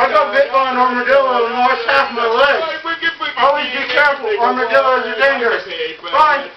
I got bit by an armadillo and lost half my leg. Always be careful. Armadillos are dangerous. Bye.